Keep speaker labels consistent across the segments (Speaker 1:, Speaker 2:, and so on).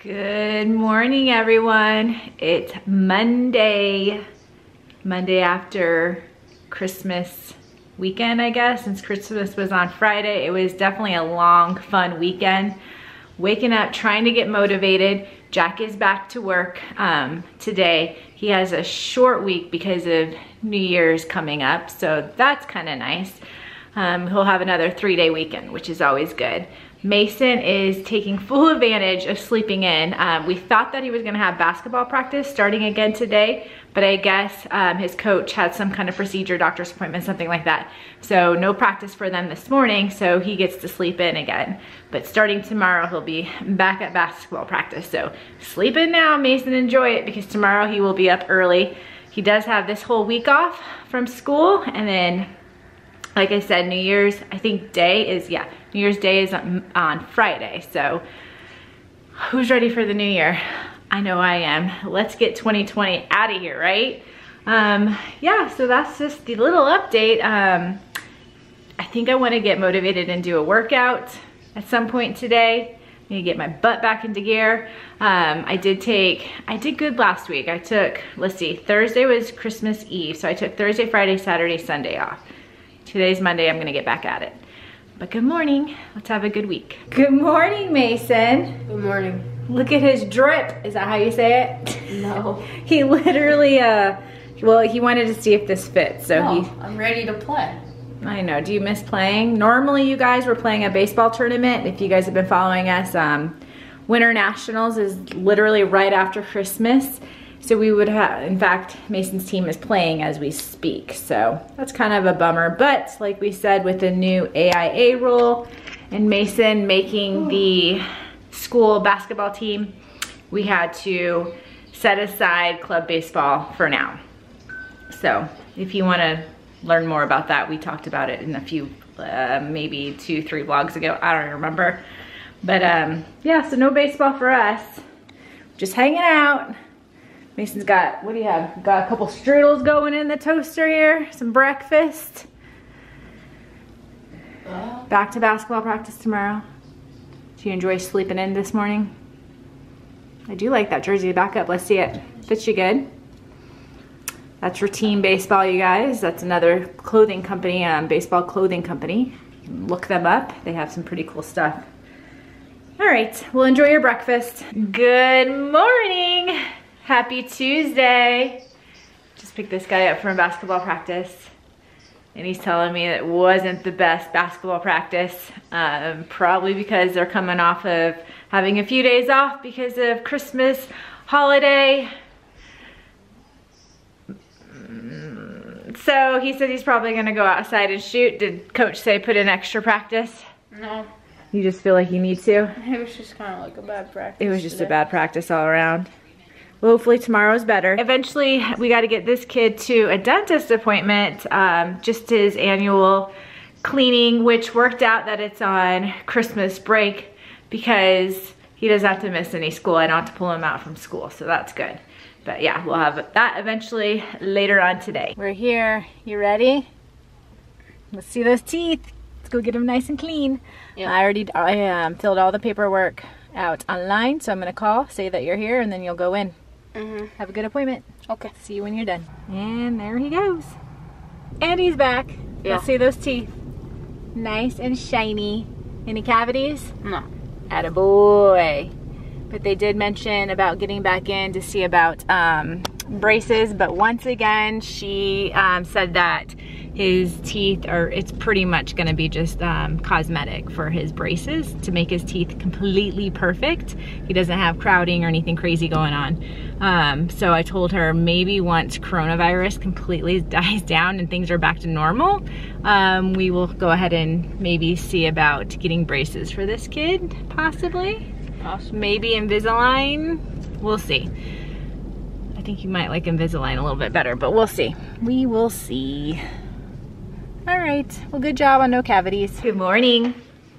Speaker 1: Good morning, everyone. It's Monday, Monday after Christmas weekend, I guess, since Christmas was on Friday. It was definitely a long, fun weekend. Waking up, trying to get motivated. Jack is back to work um, today. He has a short week because of New Year's coming up, so that's kind of nice. Um, he'll have another three day weekend, which is always good. Mason is taking full advantage of sleeping in. Um, we thought that he was gonna have basketball practice starting again today, but I guess um, his coach had some kind of procedure, doctor's appointment, something like that. So no practice for them this morning, so he gets to sleep in again. But starting tomorrow, he'll be back at basketball practice. So sleep in now, Mason, enjoy it, because tomorrow he will be up early. He does have this whole week off from school, and then like I said, New Year's, I think day is, yeah, New Year's Day is on, Friday. So who's ready for the new year? I know I am. Let's get 2020 out of here, right? Um, yeah, so that's just the little update. Um, I think I wanna get motivated and do a workout at some point today. I need to get my butt back into gear. Um, I did take, I did good last week. I took, let's see, Thursday was Christmas Eve. So I took Thursday, Friday, Saturday, Sunday off. Today's Monday, I'm gonna get back at it. But good morning, let's have a good week. Good morning, Mason.
Speaker 2: Good morning.
Speaker 1: Look at his drip, is that how you say it?
Speaker 2: No.
Speaker 1: he literally, uh, well, he wanted to see if this fits, so
Speaker 2: no,
Speaker 1: he,
Speaker 2: I'm ready to play.
Speaker 1: I know, do you miss playing? Normally you guys were playing a baseball tournament, if you guys have been following us, um, Winter Nationals is literally right after Christmas. So we would have, in fact, Mason's team is playing as we speak. So that's kind of a bummer. But like we said, with the new AIA rule and Mason making the school basketball team, we had to set aside club baseball for now. So if you want to learn more about that, we talked about it in a few, uh, maybe two, three vlogs ago. I don't remember. But um, yeah, so no baseball for us. Just hanging out. Mason's got, what do you have? Got a couple strudels going in the toaster here, some breakfast. Back to basketball practice tomorrow. Do you enjoy sleeping in this morning? I do like that jersey. Back up, let's see it. Fits you good. That's team baseball, you guys. That's another clothing company, um, baseball clothing company. Look them up. They have some pretty cool stuff. All right, well enjoy your breakfast. Good morning. Happy Tuesday. Just picked this guy up from basketball practice and he's telling me it wasn't the best basketball practice, um, probably because they're coming off of having a few days off because of Christmas holiday. So he said he's probably gonna go outside and shoot. Did coach say put in extra practice?
Speaker 2: no,
Speaker 1: You just feel like you need to?
Speaker 2: it was just kind of like a bad practice.
Speaker 1: It was just a bad practice all around. Well, hopefully tomorrow's better. Eventually, we got to get this kid to a dentist appointment, um, just his annual cleaning, which worked out that it's on Christmas break because he doesn't have to miss any school. I don't have to pull him out from school, so that's good. But yeah, we'll have that eventually later on today. We're here. You ready? Let's see those teeth. Let's go get them nice and clean.
Speaker 2: Yeah.
Speaker 1: I already I um, filled all the paperwork out online, so I'm gonna call, say that you're here, and then you'll go in.
Speaker 2: Mhm.
Speaker 1: Have a good appointment.
Speaker 2: Okay.
Speaker 1: See you when you're done. And there he goes. And he's back.
Speaker 2: Yeah.
Speaker 1: Let's see those teeth. Nice and shiny. Any cavities?
Speaker 2: No.
Speaker 1: Attaboy. But they did mention about getting back in to see about um, braces. But once again, she um, said that his teeth are, it's pretty much gonna be just um, cosmetic for his braces to make his teeth completely perfect. He doesn't have crowding or anything crazy going on. Um, so I told her maybe once coronavirus completely dies down and things are back to normal, um, we will go ahead and maybe see about getting braces for this kid, possibly.
Speaker 2: Awesome.
Speaker 1: Maybe Invisalign, we'll see. I think you might like Invisalign a little bit better, but we'll see. We will see. All right, well good job on no cavities. Good morning,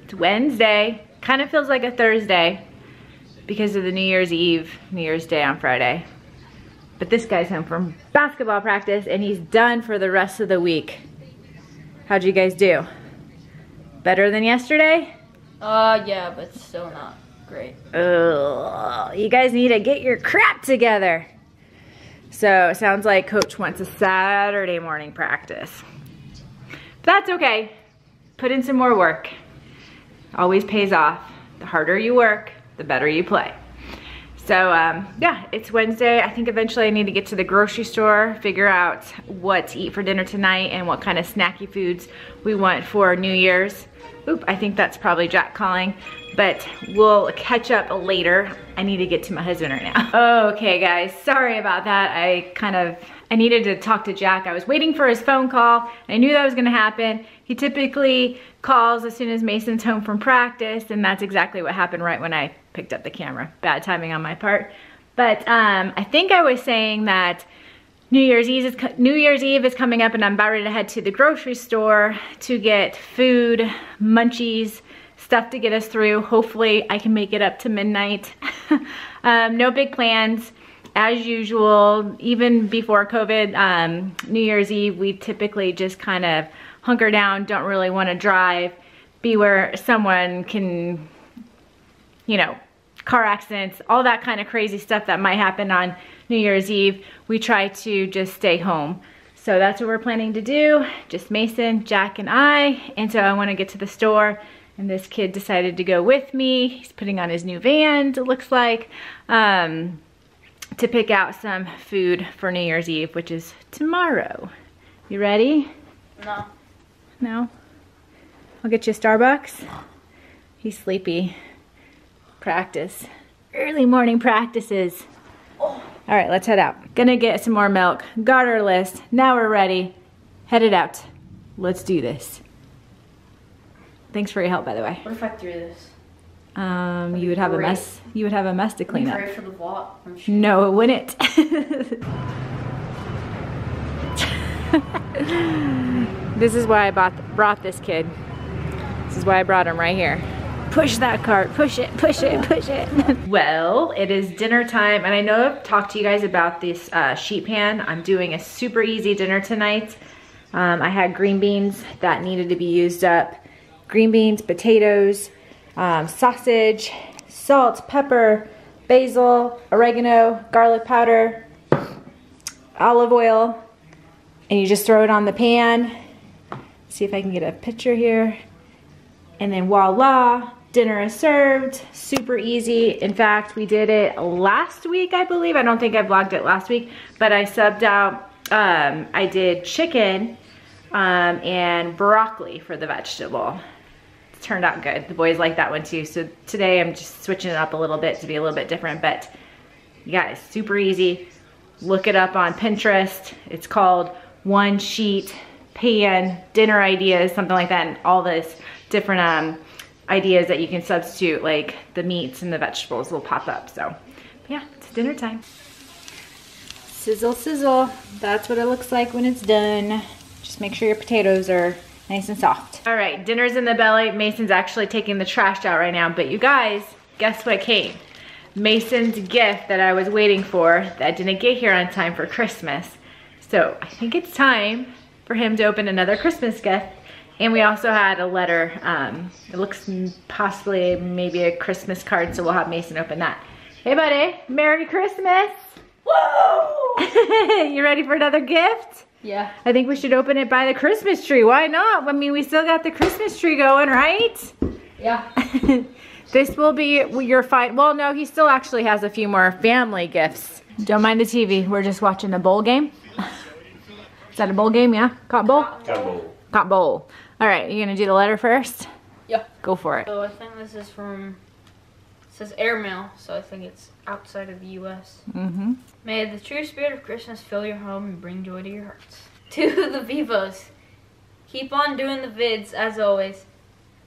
Speaker 1: it's Wednesday. Kind of feels like a Thursday because of the New Year's Eve, New Year's Day on Friday. But this guy's home from basketball practice and he's done for the rest of the week. How'd you guys do? Better than yesterday?
Speaker 2: Uh, yeah, but still not Great.
Speaker 1: Ugh, you guys need to get your crap together. So it sounds like coach wants a Saturday morning practice. That's okay. Put in some more work. Always pays off. The harder you work, the better you play. So um, yeah, it's Wednesday. I think eventually I need to get to the grocery store, figure out what to eat for dinner tonight and what kind of snacky foods we want for New Year's. Oop, I think that's probably Jack calling, but we'll catch up later. I need to get to my husband right now. Okay guys, sorry about that. I kind of, I needed to talk to Jack. I was waiting for his phone call. I knew that was gonna happen. He typically calls as soon as Mason's home from practice and that's exactly what happened right when I picked up the camera. Bad timing on my part. But um, I think I was saying that New Year's Eve is New Year's Eve is coming up and I'm about ready to head to the grocery store to get food, munchies, stuff to get us through. Hopefully I can make it up to midnight. um, no big plans. As usual, even before COVID, um, New Year's Eve, we typically just kind of hunker down, don't really want to drive, be where someone can, you know, car accidents, all that kind of crazy stuff that might happen on New Year's Eve, we try to just stay home. So that's what we're planning to do, just Mason, Jack, and I. And so I wanna get to the store and this kid decided to go with me. He's putting on his new Vans, it looks like, um, to pick out some food for New Year's Eve, which is tomorrow. You ready?
Speaker 2: No.
Speaker 1: No? I'll get you a Starbucks. He's sleepy. Practice. Early morning practices. All right, let's head out. Gonna get some more milk. Got our list. Now we're ready. Headed out. Let's do this. Thanks for your help, by the way.
Speaker 2: What if I threw this?
Speaker 1: Um, you would have a mess. You would have a mess to clean up.
Speaker 2: For the. I'm sure.
Speaker 1: No, it wouldn't. this is why I bought, brought this kid. This is why I brought him right here. Push that cart, push it, push it, push it. well, it is dinner time, and I know I've talked to you guys about this uh, sheet pan. I'm doing a super easy dinner tonight. Um, I had green beans that needed to be used up. Green beans, potatoes, um, sausage, salt, pepper, basil, oregano, garlic powder, olive oil, and you just throw it on the pan. See if I can get a picture here. And then voila, dinner is served. Super easy. In fact, we did it last week, I believe. I don't think I vlogged it last week, but I subbed out, um, I did chicken um, and broccoli for the vegetable. It turned out good. The boys like that one too. So today I'm just switching it up a little bit to be a little bit different, but you guys, super easy. Look it up on Pinterest. It's called One Sheet Pan Dinner Ideas, something like that, and all this different um, ideas that you can substitute, like the meats and the vegetables will pop up. So yeah, it's dinner time. Sizzle, sizzle. That's what it looks like when it's done. Just make sure your potatoes are nice and soft. All right, dinner's in the belly. Mason's actually taking the trash out right now, but you guys, guess what came? Mason's gift that I was waiting for that didn't get here on time for Christmas. So I think it's time for him to open another Christmas gift. And we also had a letter. Um, it looks possibly maybe a Christmas card, so we'll have Mason open that. Hey buddy, Merry Christmas.
Speaker 2: Whoa!
Speaker 1: you ready for another gift?
Speaker 2: Yeah.
Speaker 1: I think we should open it by the Christmas tree. Why not? I mean, we still got the Christmas tree going, right?
Speaker 2: Yeah.
Speaker 1: this will be your fight. Well, no, he still actually has a few more family gifts. Don't mind the TV. We're just watching the bowl game. Is that a bowl game? Yeah? Cotton Bowl?
Speaker 3: Double.
Speaker 1: Cotton Bowl. All right, You're gonna do the letter first?
Speaker 2: Yeah.
Speaker 1: Go for it.
Speaker 2: So I think this is from. It says airmail, so I think it's outside of the U.S.
Speaker 1: Mm-hmm.
Speaker 2: May the true spirit of Christmas fill your home and bring joy to your hearts. To the Bevos, keep on doing the vids as always.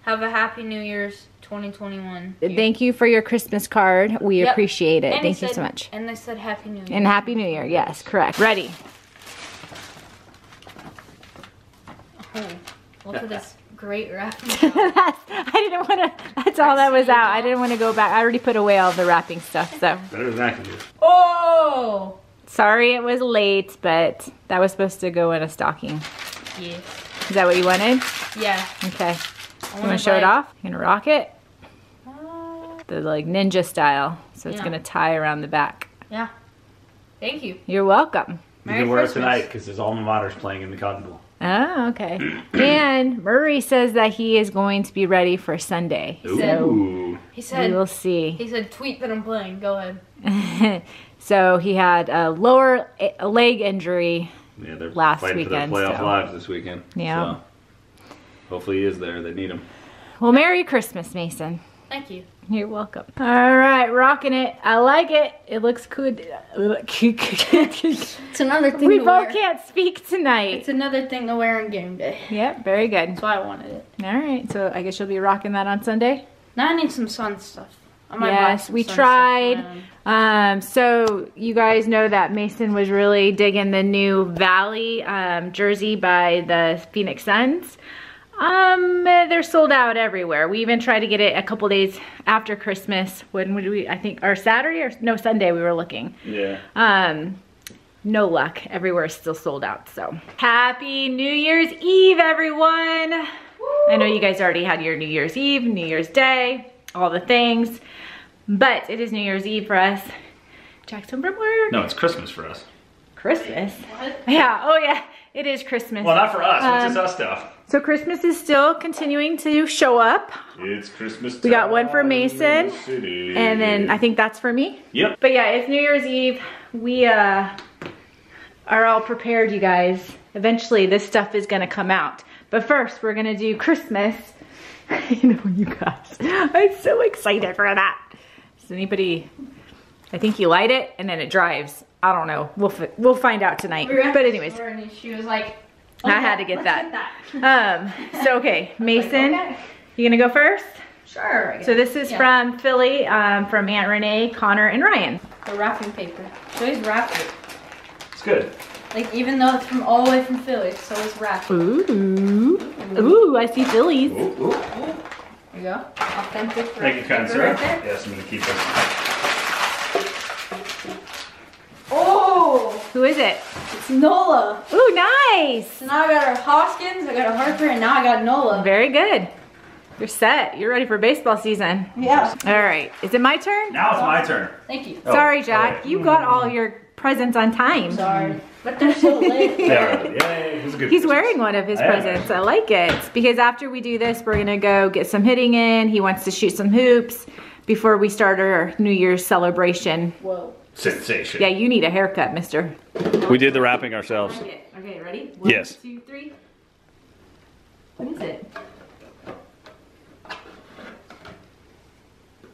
Speaker 2: Have a happy New Year's 2021.
Speaker 1: Thank you for your Christmas card. We
Speaker 2: Yep.
Speaker 1: appreciate it.
Speaker 2: And he
Speaker 1: Thank you
Speaker 2: said-
Speaker 1: so much.
Speaker 2: And they said Happy New Year.
Speaker 1: And Happy New Year. Yes, correct. Ready.
Speaker 2: Oh, look at this great wrapping.
Speaker 1: that's, I didn't want to, that's all that was out. I didn't want to go back. I already put away all the wrapping stuff, so.
Speaker 3: Better than I can do.
Speaker 2: oh!
Speaker 1: Sorry it was late, but that was supposed to go in a stocking.
Speaker 2: Yes.
Speaker 1: Is that what you wanted?
Speaker 2: Yeah.
Speaker 1: Okay.
Speaker 2: I
Speaker 1: You want to show it
Speaker 2: buy-
Speaker 1: off? You gonna rock it?
Speaker 2: Uh,
Speaker 1: the like ninja style. So it's
Speaker 2: Yeah.
Speaker 1: gonna tie around the back.
Speaker 2: Yeah. Thank you.
Speaker 1: You're welcome.
Speaker 3: You
Speaker 2: Merry
Speaker 3: can wear it tonight because there's alma mater's playing in the Cotton Bowl.
Speaker 1: Oh, okay. and Murray says that he is going to be ready for Sunday. So
Speaker 3: Ooh.
Speaker 2: He
Speaker 1: we will see.
Speaker 2: He said, "Tweet that I'm playing." Go ahead.
Speaker 1: so he had a lower a leg injury.
Speaker 3: Yeah, they're
Speaker 1: Last
Speaker 3: fighting
Speaker 1: weekend,
Speaker 3: for their playoff
Speaker 1: so.
Speaker 3: lives this weekend.
Speaker 1: Yeah.
Speaker 3: So hopefully he is there. They need him.
Speaker 1: Well, Merry Christmas, Mason.
Speaker 2: Thank you.
Speaker 1: You're welcome. All right, rocking it. I like it. It looks good.
Speaker 2: It's another thing to
Speaker 1: both
Speaker 2: wear.
Speaker 1: can't speak tonight.
Speaker 2: It's another thing to wear on game day.
Speaker 1: Yep, very good.
Speaker 2: That's why I wanted it.
Speaker 1: All right, so I guess you'll be rocking that on Sunday.
Speaker 2: Now I need some sun stuff. I might buy
Speaker 1: Yes, we tried. Um, so you guys know that Mason was really digging the new Valley um, jersey by the Phoenix Suns. Um, they're sold out everywhere. We even tried to get it a couple days after Christmas. When would we? I think or Saturday or no Sunday we were looking.
Speaker 3: Yeah.
Speaker 1: Um, no luck. Everywhere is still sold out. So happy New Year's Eve, everyone. I know you guys already had your New Year's Eve, New Year's Day, all the things, but it is New Year's Eve for us. Jackson from work.
Speaker 3: No, it's Christmas for us.
Speaker 1: Christmas.
Speaker 2: What?
Speaker 1: Yeah. Oh yeah. It is Christmas.
Speaker 3: Well, not for us.
Speaker 1: Um,
Speaker 3: it's just us stuff.
Speaker 1: So Christmas is still continuing to show up,
Speaker 3: It's Christmas. time.
Speaker 1: we got one for Mason, and then I think that's for me.
Speaker 3: Yep.
Speaker 1: But yeah, it's New Year's Eve. We uh, are all prepared, you guys. Eventually, this stuff is gonna come out. But first, we're gonna do Christmas. you know, you guys. I'm so excited for that. Does anybody? I think you light it and then it drives. I don't know. We'll fi- we'll find out tonight.
Speaker 2: We
Speaker 1: But anyways,
Speaker 2: and she was like,
Speaker 1: I had to get that.
Speaker 2: get that.
Speaker 1: um. So okay, Mason,
Speaker 2: okay.
Speaker 1: you gonna go first?
Speaker 2: Sure.
Speaker 1: So this is
Speaker 2: Yeah.
Speaker 1: from Philly, um, from Aunt Renee, Connor, and Ryan.
Speaker 2: the wrapping paper. She always wrapped it.
Speaker 3: It's good.
Speaker 2: Like even though it's from all the way from Philly, so it's always wrapped.
Speaker 1: Ooh. Ooh, ooh I see Phillies.
Speaker 3: Ooh, ooh.
Speaker 2: There you go. Authentic.
Speaker 3: Thank you, kind sir.
Speaker 2: right.
Speaker 3: Yes, I'm gonna keep this.
Speaker 2: Oh,
Speaker 1: Who is it?
Speaker 2: it's Nola.
Speaker 1: Ooh, nice.
Speaker 2: So now I got our Hoskins, I got a Harper, and now I got Nola.
Speaker 1: Very good. You're set. You're ready for baseball season.
Speaker 2: Yeah.
Speaker 1: All right. Is it my turn?
Speaker 3: Now it's my turn.
Speaker 2: Thank you.
Speaker 3: Oh,
Speaker 1: Sorry, Jack.
Speaker 3: okay.
Speaker 1: You got all your presents on time.
Speaker 2: Sorry, but they're so late.
Speaker 3: They are. Yay. It was a good
Speaker 1: He's
Speaker 3: Christmas.
Speaker 1: wearing one of his
Speaker 3: I am.
Speaker 1: presents. I like it. Because after we do this, we're going to go get some hitting in. He wants to shoot some hoops before we start our New Year's celebration.
Speaker 2: Whoa.
Speaker 3: Sensation.
Speaker 1: Yeah, you need a haircut, mister.
Speaker 3: We did the wrapping ourselves.
Speaker 1: Okay, okay, ready? One,
Speaker 3: Yes.
Speaker 1: two, three. What is it?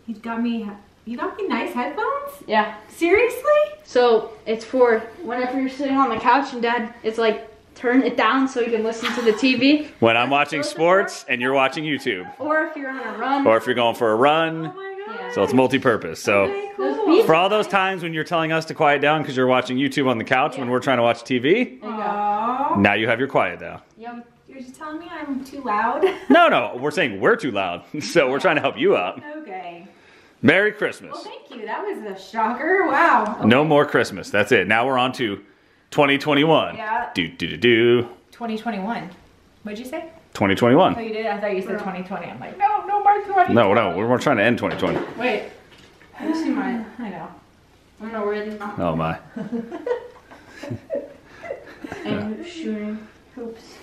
Speaker 1: You got me. You got me nice headphones.
Speaker 2: Yeah.
Speaker 1: Seriously?
Speaker 2: So it's for whenever you're sitting on the couch and dad, it's like turn it down so you can listen to the TV.
Speaker 3: When I'm watching sports and you're watching YouTube,
Speaker 2: Or if you're on a run.
Speaker 3: or if you're going for a run,
Speaker 1: Oh my god.
Speaker 2: Yeah.
Speaker 3: so it's multi-purpose. So
Speaker 1: Okay, cool.
Speaker 3: for all those times when you're telling us to quiet down because you're watching YouTube on the couch when we're trying to watch TV,
Speaker 2: There you go.
Speaker 3: Now you have your quiet down.
Speaker 2: Yum.
Speaker 1: You're just telling me I'm too loud?
Speaker 3: No, no, we're saying we're too loud, so we're trying to help you out.
Speaker 1: okay.
Speaker 3: Merry Christmas.
Speaker 1: Well, thank you. That was a shocker. Wow.
Speaker 3: No more Christmas. That's it. Now we're on to 2021.
Speaker 1: Yeah.
Speaker 3: Do do do do.
Speaker 1: 2021. What'd you say? Oh,
Speaker 3: 2021.
Speaker 1: you did? I thought you said 2020. I'm like, no, no more 2020.
Speaker 3: No, no, we're, we're trying to end 2020.
Speaker 2: Wait. Let me see mine.
Speaker 1: I know.
Speaker 2: Oh, I'm gonna wear these now.
Speaker 3: Oh my.
Speaker 2: And shooting hoops.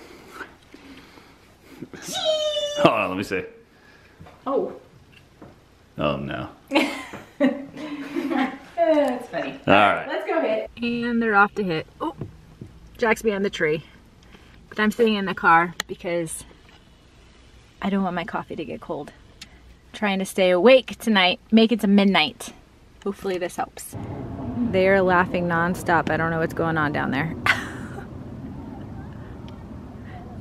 Speaker 3: Hold on, let me see.
Speaker 2: Oh.
Speaker 3: Oh no.
Speaker 1: Eh, That's funny.
Speaker 3: All right.
Speaker 1: Let's go hit. And they're off to hit. Oh, Jack's behind the tree. But I'm sitting in the car because I don't want my coffee to get cold. trying to stay awake tonight, make it to midnight. Hopefully this helps. They are laughing nonstop. I don't know what's going on down there. At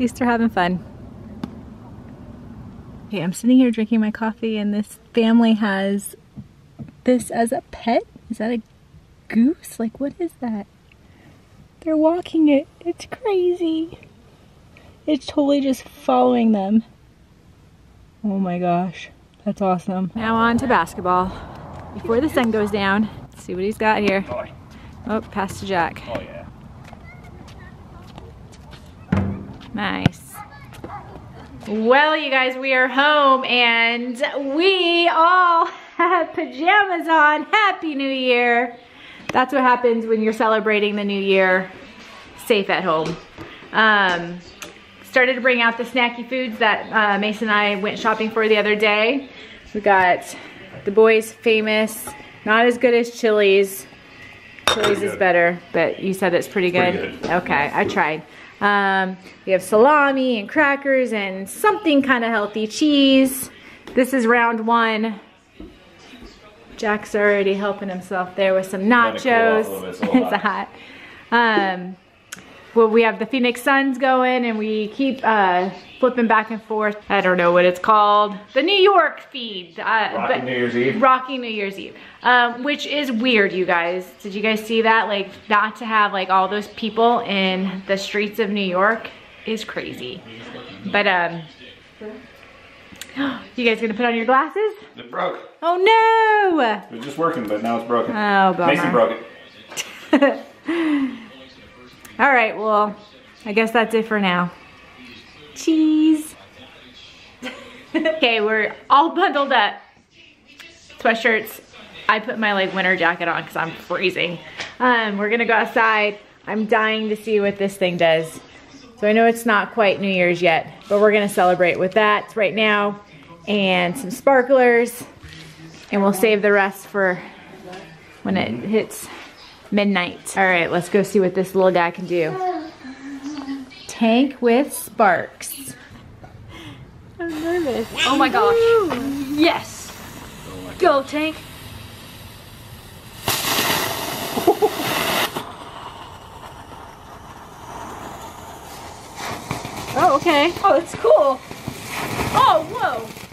Speaker 1: least they're having fun. Okay, I'm sitting here drinking my coffee and this family has this as a pet? Is that a goose? Like, what is that? They're walking it. It's crazy. It's totally just following them. Oh my gosh. That's awesome. Now on to basketball. Before the sun goes down. Let's see what he's got here.
Speaker 3: Oh,
Speaker 1: Oh, pass to Jack.
Speaker 3: oh yeah.
Speaker 1: Nice. Well, you guys, we are home and we all pajamas on. Happy New Year. That's what happens when you're celebrating the new year safe at home. Um, started to bring out the snacky foods that uh, Mason and I went shopping for the other day. We got the boys famous, not as good as Chili's. Chili's is better, but you said it's pretty good.
Speaker 3: pretty good.
Speaker 1: Okay, I tried. Um, we have salami and crackers and something kind of healthy, cheese. This is round one. Jack's already helping himself there with some
Speaker 3: cool
Speaker 1: nachos.
Speaker 3: a little bit, it's a
Speaker 1: it's hot. Um, well, we have the Phoenix Suns going and we keep uh, flipping back and forth. I don't know what it's called. The New York feed. Uh,
Speaker 3: Rocky New Year's Eve.
Speaker 1: Rocky New Year's Eve. Um, which is weird, you guys. Did you guys see that? Like, not to have like all those people in the streets of New York is crazy. But, um, you guys gonna put on your glasses?
Speaker 3: It broke.
Speaker 1: Oh no!
Speaker 3: It was just working, but now it's broken.
Speaker 1: Oh, bummer.
Speaker 3: Mason broke it.
Speaker 1: All right, well, I guess that's it for now. Cheese. okay, we're all bundled up. Sweatshirts. I put my like winter jacket on because I'm freezing. Um, we're gonna go outside. I'm dying to see what this thing does. So I know it's not quite New Year's yet, but we're gonna celebrate with that right now and some sparklers. And we'll save the rest for when it hits midnight. All right, let's go see what this little guy can do. Tank with sparks. I'm nervous.
Speaker 2: Oh my gosh. Yes. Go, Tank.
Speaker 1: Oh, okay.
Speaker 2: Oh, it's cool. Oh, whoa.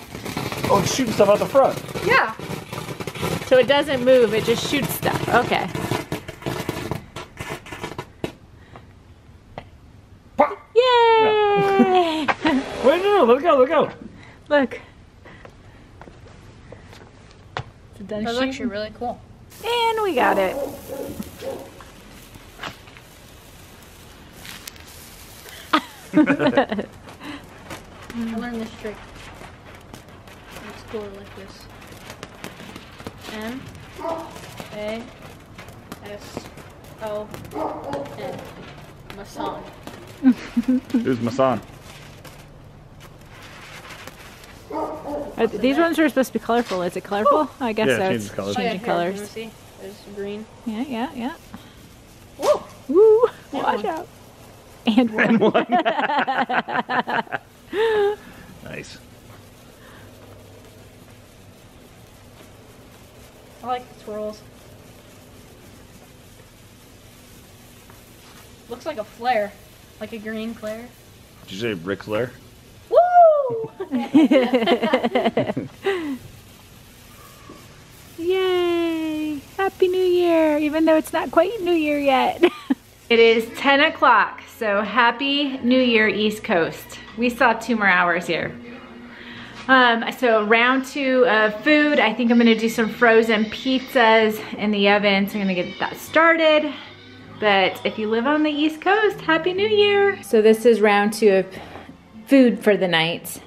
Speaker 3: Oh, it's shooting stuff out the front.
Speaker 2: Yeah.
Speaker 1: So it doesn't move, it just shoots stuff. Okay. Yay!
Speaker 3: Wait, no, no, look out, look out.
Speaker 1: Look. It's done
Speaker 2: That's
Speaker 1: shooting.
Speaker 2: actually really cool.
Speaker 1: And we got it.
Speaker 2: I learned this trick. Let's go like this. M A S O N. Masan.
Speaker 3: Who's Masan?
Speaker 1: Are th- these ones are supposed to be colorful. Is it colorful? I guess
Speaker 3: Yeah,
Speaker 1: so.
Speaker 3: changes
Speaker 1: It's
Speaker 3: colors.
Speaker 2: Oh, yeah,
Speaker 1: Changing
Speaker 2: here,
Speaker 1: colors.
Speaker 2: see. There's green.
Speaker 1: Yeah, yeah, yeah.
Speaker 2: Whoa.
Speaker 1: Woo!
Speaker 2: And
Speaker 1: Watch
Speaker 2: one.
Speaker 1: out. And one.
Speaker 3: Nice.
Speaker 2: I like the swirls. Looks like a flare. Like a green flare.
Speaker 3: Did you say Ric Flair?
Speaker 2: Woo!
Speaker 1: Yay! Happy New Year, even though it's not quite New Year yet. it is 10 o'clock, so happy New Year, East Coast. We still have two more hours here. Um, so round two of food, I think I'm gonna do some frozen pizzas in the oven, so I'm gonna get that started. But if you live on the East Coast, Happy New Year. So this is round two of food for the night.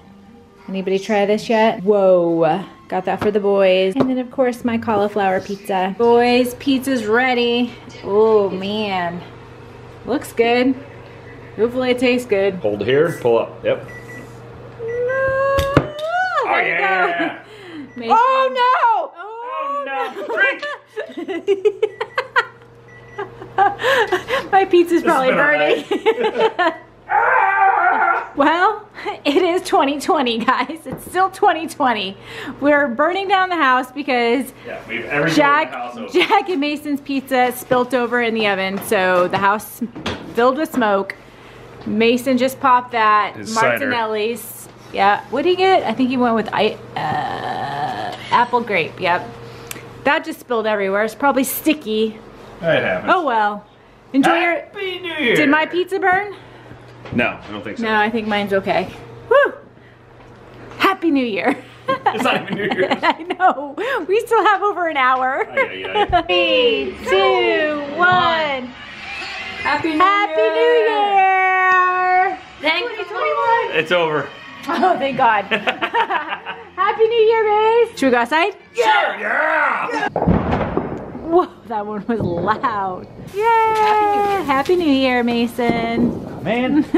Speaker 1: Anybody try this yet? Whoa, got that for the boys. And then of course my cauliflower pizza. Boys, pizza's ready. Oh man, looks good. Hopefully it tastes good.
Speaker 3: Hold here, pull up. Yep.
Speaker 1: Oh, you go. Mason.
Speaker 3: Oh,
Speaker 1: oh Oh,
Speaker 3: no!
Speaker 1: My pizza's probably
Speaker 3: been
Speaker 1: burning. well, it is 2020, guys. It's still 2020. We're burning down the house because
Speaker 3: Yeah,
Speaker 1: Jack,
Speaker 3: house.
Speaker 1: Jack and Mason's pizza spilt over in the oven, so the house filled with smoke. Mason just popped that.
Speaker 3: His cider.
Speaker 1: Martinelli's. Yeah. What did he get? I think he went with I- uh, apple grape. Yep. That just spilled everywhere. It's probably sticky.
Speaker 3: It happens.
Speaker 1: Oh well. Enjoy your.
Speaker 3: Happy New Year!
Speaker 1: Did my pizza burn?
Speaker 3: No, I don't think so.
Speaker 1: No, I think mine's okay. Woo! Happy New Year.
Speaker 3: It's not even New Year's.
Speaker 1: I know. We still have over an hour.
Speaker 3: Ay, ay, ay.
Speaker 1: Three, two, one.
Speaker 2: Happy New Year
Speaker 1: Happy New Year!
Speaker 2: Thank 2021.
Speaker 3: It's over.
Speaker 1: Oh, thank God. Happy Happy New Year, Mace. Should we go outside?
Speaker 3: Sure, yeah!
Speaker 1: Whoa, that one was loud. Yay! Happy New Year, Mason.
Speaker 3: Man.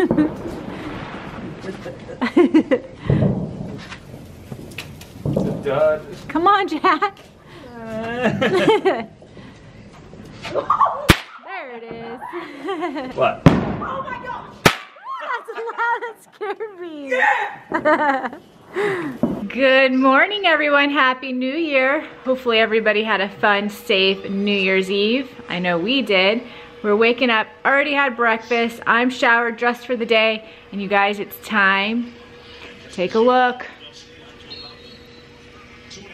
Speaker 3: Dud.
Speaker 1: Come on, Jack. there it is.
Speaker 3: what?
Speaker 1: Oh That's loud. That scared me. Yeah. Good morning, everyone. Happy New Year. Hopefully, everybody had a fun, safe New Year's Eve. I know we did. We're waking up, already had breakfast. I'm showered, dressed for the day. And you guys, it's time. Take a look.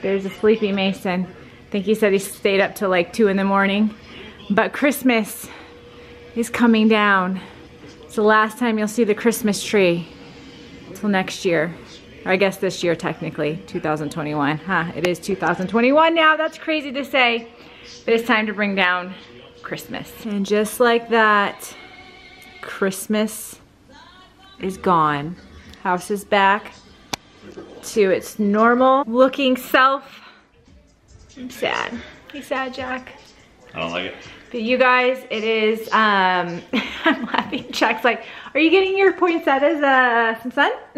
Speaker 1: There's a sleepy Mason. I think he said he stayed up till like 2 in the morning. But Christmas is coming down. It's the last time you'll see the Christmas tree till next year. Or I guess this year technically, 2021. Huh, it is 2021 now. That's crazy to say. But it's time to bring down Christmas. And just like that, Christmas is gone. House is back to its normal looking self. I'm sad. You sad, Jack?
Speaker 3: I don't like it.
Speaker 1: But you guys, it is, um, I'm laughing. Jack's like, are you getting your poinsettias uh, some sun?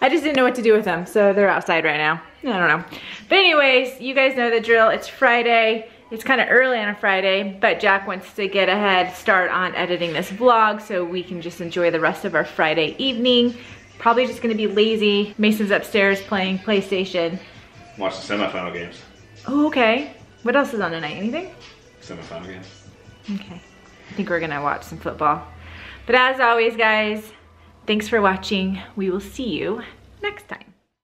Speaker 1: I just didn't know what to do with them, so they're outside right now. I don't know. But anyways, you guys know the drill. It's Friday. It's kind of early on a Friday, but Jack wants to get a head start on editing this vlog so we can just enjoy the rest of our Friday evening. Probably just gonna be lazy. Mason's upstairs playing PlayStation.
Speaker 3: Watch the semifinal games.
Speaker 1: Oh, okay. What else is on tonight? Anything?
Speaker 3: Semifinal games.
Speaker 1: Okay. I think we're gonna watch some football. But as always, guys, thanks for watching. We will see you next time.